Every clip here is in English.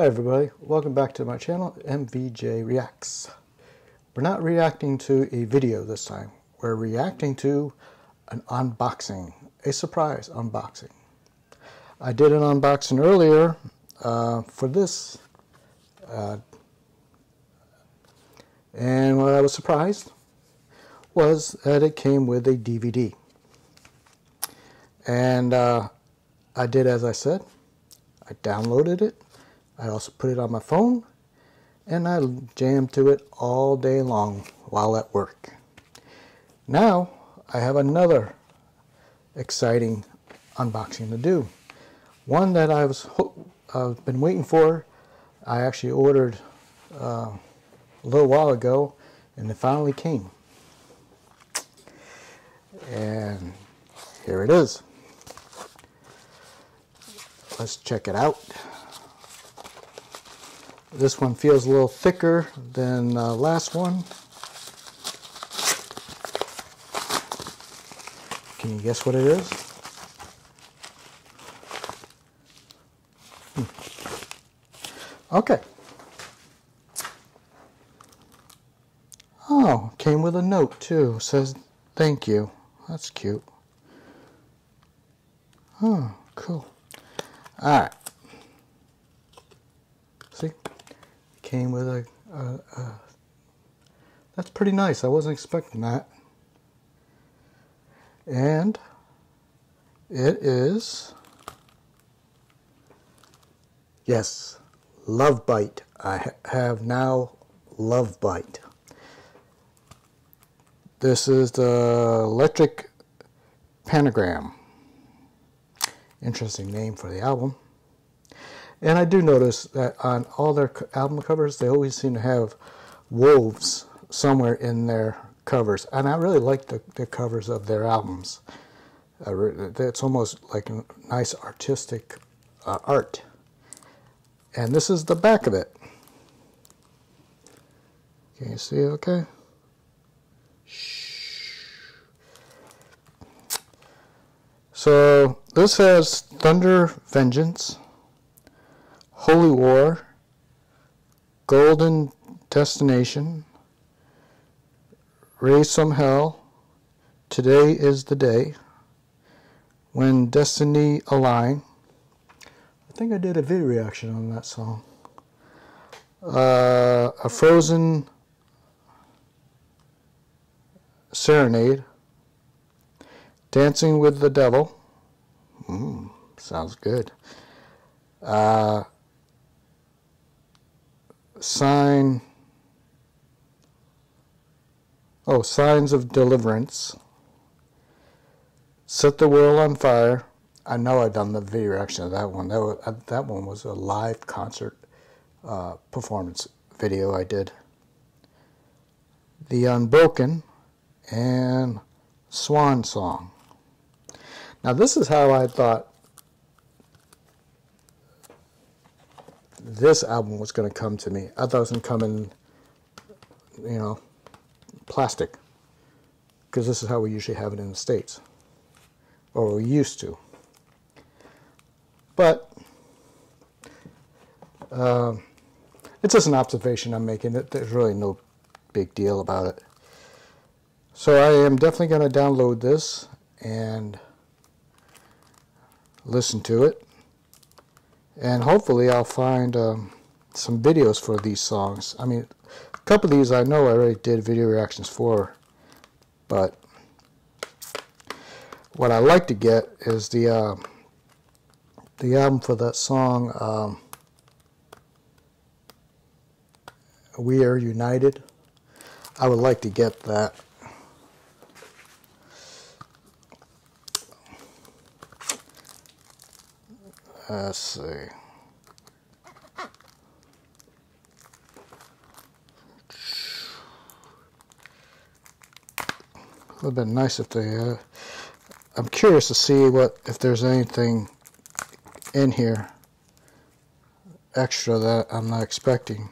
Hi everybody, welcome back to my channel, MVJ Reacts. We're not reacting to a video this time, we're reacting to an unboxing, a surprise unboxing. I did an unboxing earlier uh, for this, uh, and what I was surprised was that it came with a DVD. And uh, I did as I said, I downloaded it I also put it on my phone and I jam to it all day long while at work. Now I have another exciting unboxing to do. One that I was I've been waiting for. I actually ordered uh, a little while ago and it finally came. And here it is. Let's check it out. This one feels a little thicker than the last one. Can you guess what it is? Hmm. Okay. Oh, came with a note too. Says thank you. That's cute. Oh, cool. All right. See? Came with a, a, a, that's pretty nice. I wasn't expecting that. And it is, yes, Love Bite. I ha have now Love Bite. This is the Electric Pentagram. Interesting name for the album. And I do notice that on all their album covers, they always seem to have wolves somewhere in their covers. And I really like the, the covers of their albums. Uh, it's almost like a nice artistic uh, art. And this is the back of it. Can you see okay? So this has Thunder Vengeance. Holy War, Golden Destination, Raise Some Hell, Today is the Day, When Destiny Align. I think I did a video reaction on that song. Uh, a Frozen Serenade, Dancing with the Devil. Mm, sounds good. Uh, sign oh signs of deliverance. Set the world on fire. I know i've done the video reaction of that one. That, was, uh, that one was a live concert uh, performance video i did. The unbroken and swan song. Now this is how i thought this album was going to come to me. I thought it was going to come in, you know, plastic. Because this is how we usually have it in the States. Or we used to. But, uh, it's just an observation I'm making. That there's really no big deal about it. So I am definitely going to download this and listen to it and hopefully I'll find um, some videos for these songs. I mean, a couple of these I know I already did video reactions for, but what I like to get is the uh, the album for that song um, "We Are United." I would like to get that. Let's see. It would have been nice if they. Uh, I'm curious to see what if there's anything in here extra that I'm not expecting.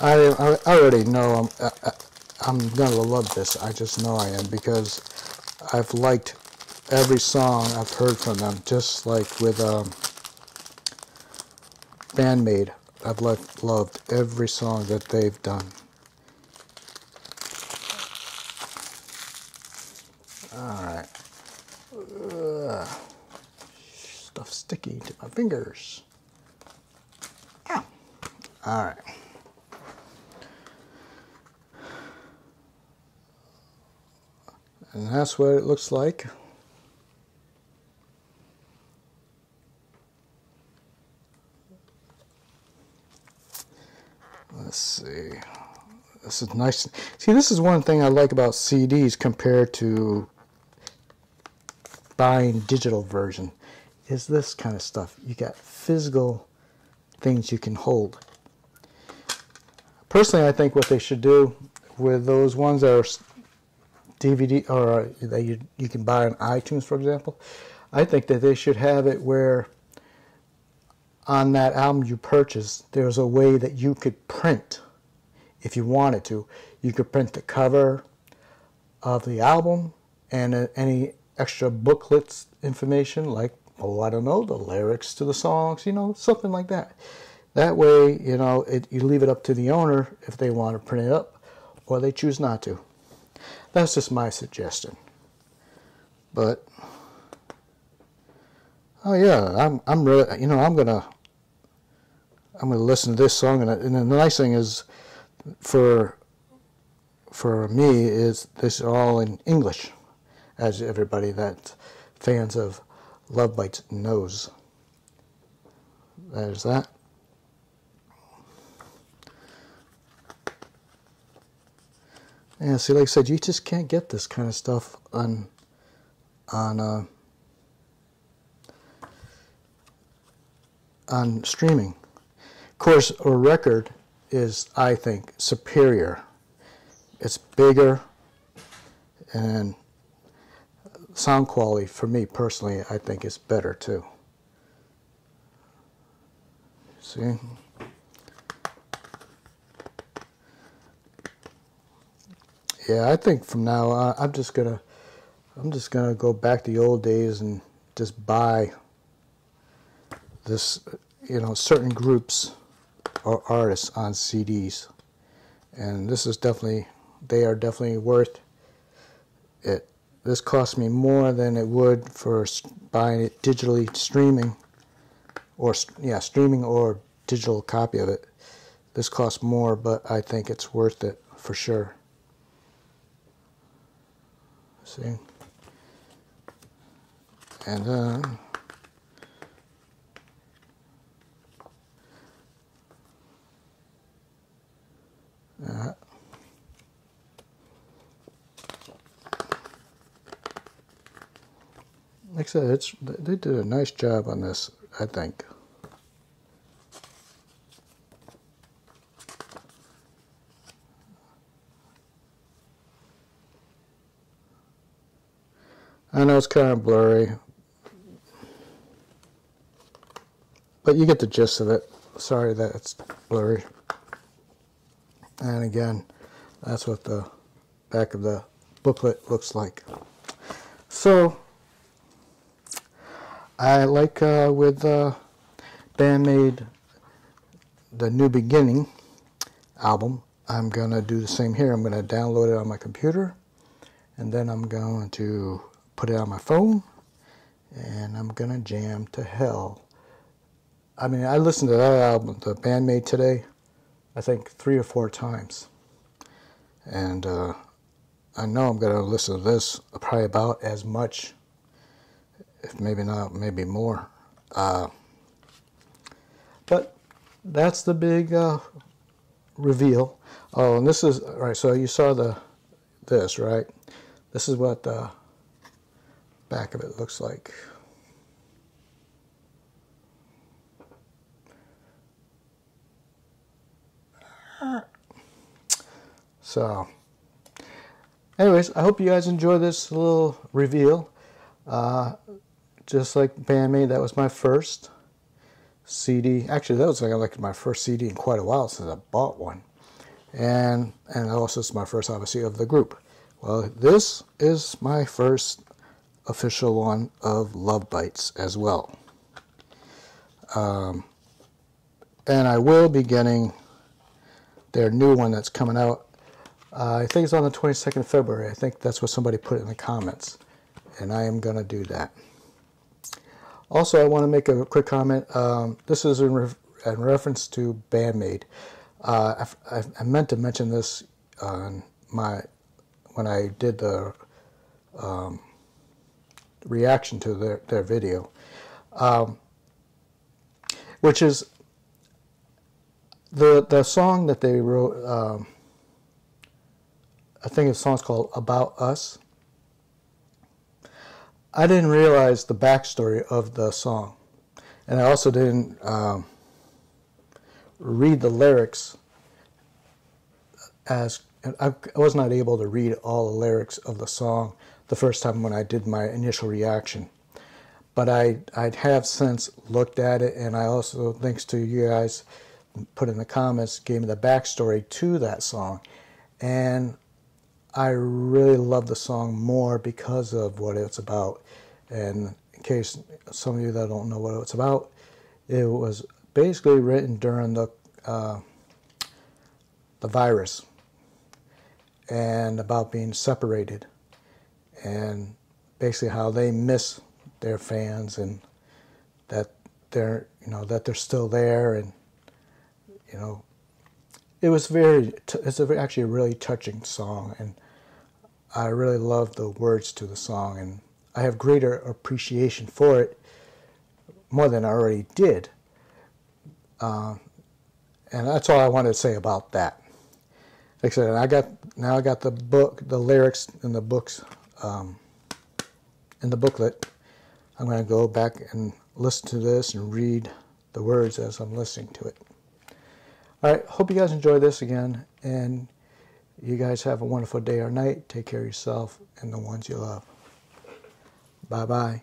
I, I already know I'm, I'm gonna love this. I just know I am because I've liked every song I've heard from them, just like with um, Band-Maid. I've loved, loved every song that they've done. Alright. Stuff sticky to my fingers. Alright. And that's what it looks like. Let's see. This is nice. See, this is one thing I like about CDs compared to buying digital version is this kind of stuff. You got physical things you can hold. Personally, I think what they should do with those ones that are DVD or that you you can buy on iTunes, for example, I think that they should have it where on that album you purchase, there's a way that you could print, if you wanted to, you could print the cover of the album and uh, any extra booklets information like oh I don't know the lyrics to the songs, you know something like that. That way, you know, it, you leave it up to the owner if they want to print it up or they choose not to. That's just my suggestion. But oh yeah, I'm I'm really you know I'm gonna I'm gonna listen to this song and, and the nice thing is for for me is this is all in English, as everybody that fans of Lovebites knows. There's that. Yeah, see, like I said, you just can't get this kind of stuff on on uh, on streaming. Of course, a record is, I think, superior. It's bigger and sound quality for me personally, I think is better too. See? Yeah, I think from now on, I'm just gonna, I'm just gonna go back to the old days and just buy this, you know, certain groups or artists on CDs, and this is definitely, they are definitely worth it. This cost me more than it would for buying it digitally streaming, or yeah, streaming or digital copy of it. This costs more, but I think it's worth it for sure. See? And then uh, like I said, it's they did a nice job on this, I think. It's kind of blurry, but you get the gist of it. Sorry that it's blurry. And again, that's what the back of the booklet looks like. So, I like uh, with uh, Band-Maid the New Beginning album. I'm going to do the same here. I'm going to download it on my computer and then I'm going to put it on my phone, and I'm gonna jam to hell. I mean, I listened to that album, the Band-Maid today, I think three or four times, and uh, I know I'm gonna listen to this probably about as much, if maybe not, maybe more. Uh, but that's the big uh, reveal. Oh, and this is right. So you saw the this right. This is what the back of it looks like. So, anyways, I hope you guys enjoy this little reveal. Uh, just like Band-Maid, that was my first CD. Actually, that was like, like my first CD in quite a while since I bought one. And and also it's my first, obviously, of the group. Well, this is my first official one of Lovebites as well. Um, and I will be getting their new one that's coming out. Uh, I think it's on the 22nd of February. I think that's what somebody put in the comments. And I am going to do that. Also, I want to make a quick comment. Um, this is in, re in, reference to BandMaid. Uh, I, I, meant to mention this on my when I did the um, reaction to their, their video, um, which is the the song that they wrote. Um, I think the song's called "About Us." I didn't realize the backstory of the song, and I also didn't um, read the lyrics as I was not able to read all the lyrics of the song the first time when I did my initial reaction. But I I have since looked at it, and I also, thanks to you guys, put in the comments, gave me the backstory to that song, and I really love the song more because of what it's about. And in case some of you that don't know what it's about, it was basically written during the uh, the virus and about being separated and basically how they miss their fans and that they're you know that they're still there and you know it was very it's a, actually a really touching song and I really love the words to the song and I have greater appreciation for it more than I already did. Uh, and that's all I wanted to say about that. Like I said I got now I got the book the lyrics in the books um, in the booklet. I'm going to go back and listen to this and read the words as I'm listening to it. All right, hope you guys enjoy this again, and you guys have a wonderful day or night. Take care of yourself and the ones you love. Bye bye.